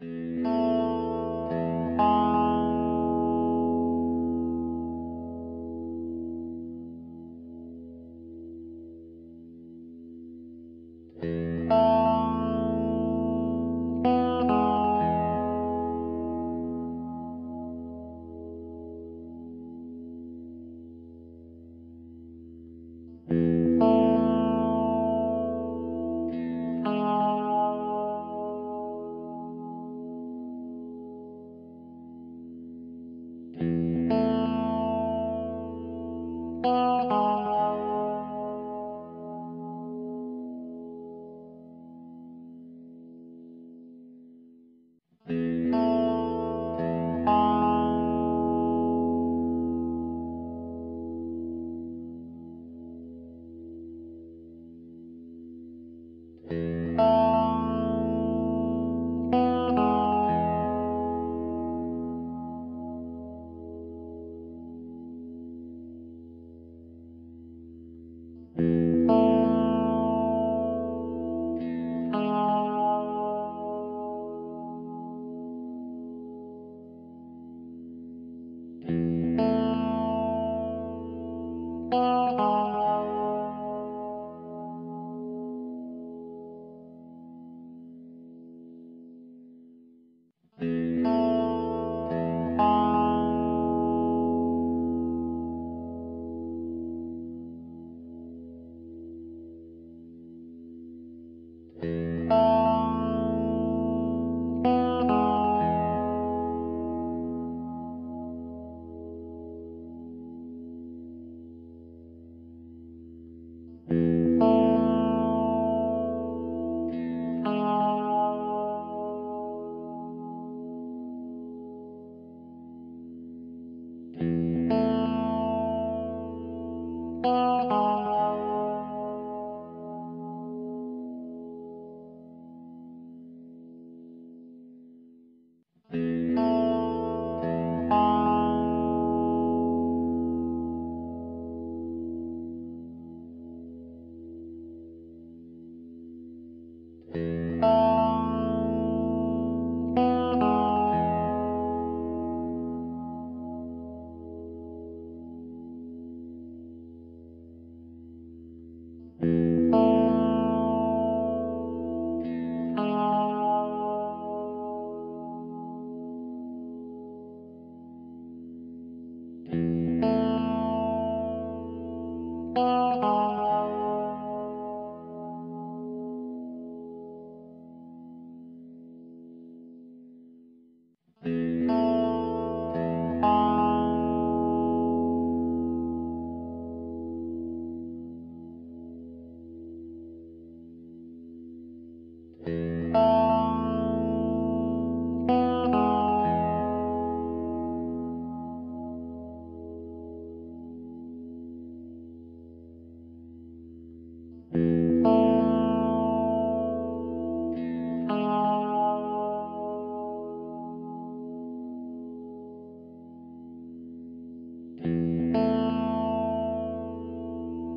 Bye.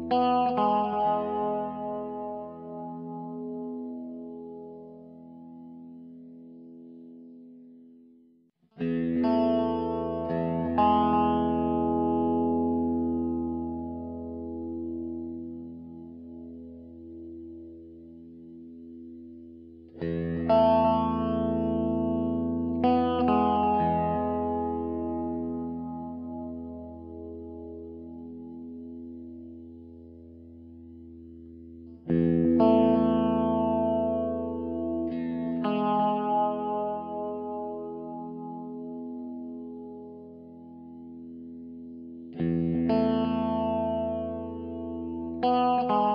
Música Música